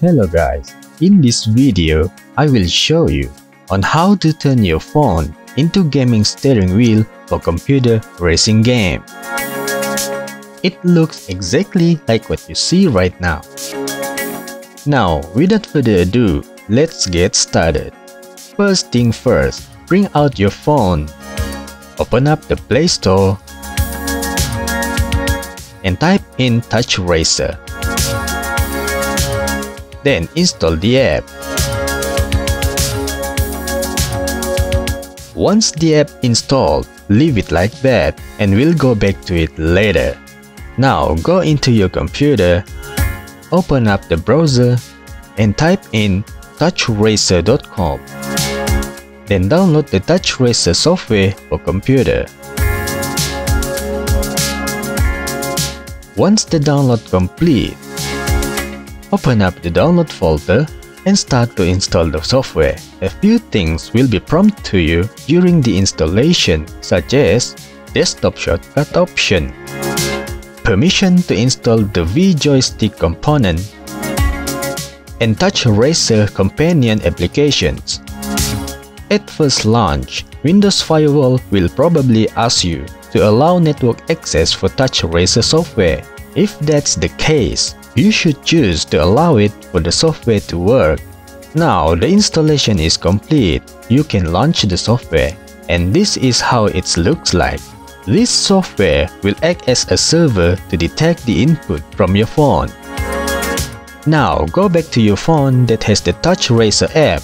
Hello guys, in this video, I will show you on how to turn your phone into gaming steering wheel for computer racing game. It looks exactly like what you see right now. Now, without further ado, let's get started. First thing first, bring out your phone. Open up the Play Store and type in Touch Racer. Then install the app. Once the app installed, leave it like that and we'll go back to it later. Now go into your computer, open up the browser and type in touchracer.com. Then download the TouchRacer software for computer. Once the download complete, open up the download folder and start to install the software. A few things will be prompted to you during the installation such as desktop shortcut option, permission to install the V-joystick component, and TouchRacer companion applications. At first launch, Windows Firewall will probably ask you to allow network access for TouchRacer software. If that's the case, you should choose to allow it for the software to work. Now the installation is complete, you can launch the software, and this is how it looks like. This software will act as a server to detect the input from your phone. Now go back to your phone that has the TouchRacer app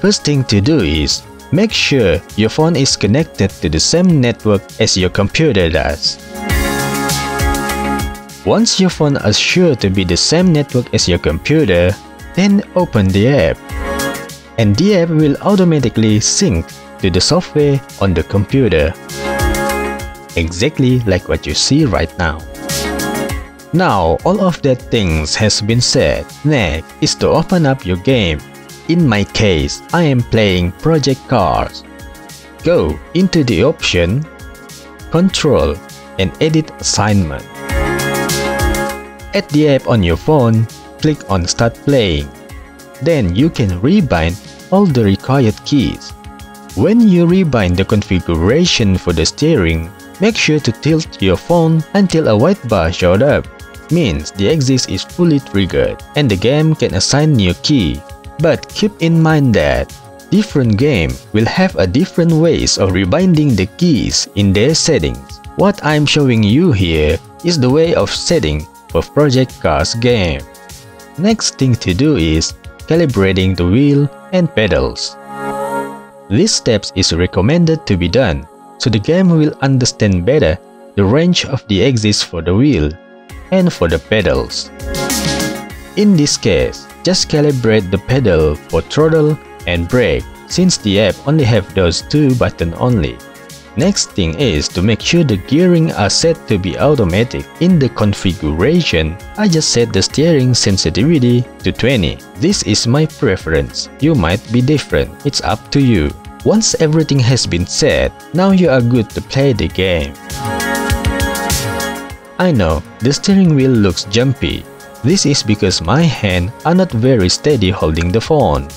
First thing to do is make sure your phone is connected to the same network as your computer does. Once your phone is sure to be the same network as your computer, then open the app. And the app will automatically sync to the software on the computer. Exactly like what you see right now. Now, all of that things has been said. Next is to open up your game in my case, I am playing Project Cars. Go into the option, Control, and Edit Assignment. At the app on your phone, click on Start Playing. Then you can rebind all the required keys. When you rebind the configuration for the steering, make sure to tilt your phone until a white bar showed up. Means the axis is fully triggered and the game can assign new key but keep in mind that different game will have a different ways of rebinding the keys in their settings. What I'm showing you here is the way of setting for Project Cars game. Next thing to do is calibrating the wheel and pedals. These steps is recommended to be done so the game will understand better the range of the axis for the wheel and for the pedals. In this case, just calibrate the pedal for throttle and brake since the app only have those two buttons only. Next thing is to make sure the gearing are set to be automatic. In the configuration, I just set the steering sensitivity to 20. This is my preference. You might be different. It's up to you. Once everything has been set, now you are good to play the game. I know, the steering wheel looks jumpy, this is because my hands are not very steady holding the phone.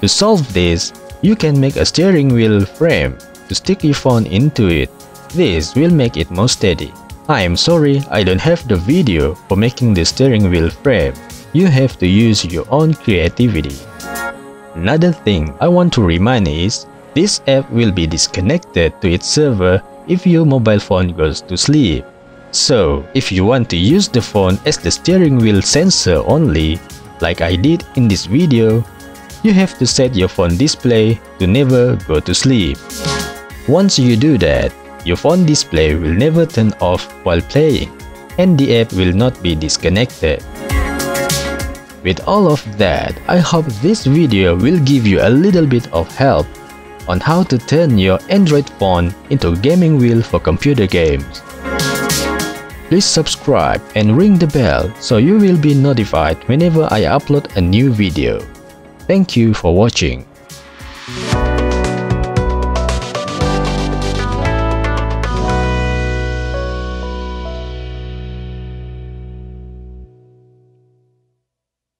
To solve this, you can make a steering wheel frame to stick your phone into it. This will make it more steady. I am sorry I don't have the video for making the steering wheel frame. You have to use your own creativity. Another thing I want to remind is, this app will be disconnected to its server if your mobile phone goes to sleep. So, if you want to use the phone as the steering wheel sensor only, like I did in this video, you have to set your phone display to never go to sleep. Once you do that, your phone display will never turn off while playing, and the app will not be disconnected. With all of that, I hope this video will give you a little bit of help on how to turn your Android phone into a gaming wheel for computer games. Please subscribe and ring the bell so you will be notified whenever I upload a new video. Thank you for watching.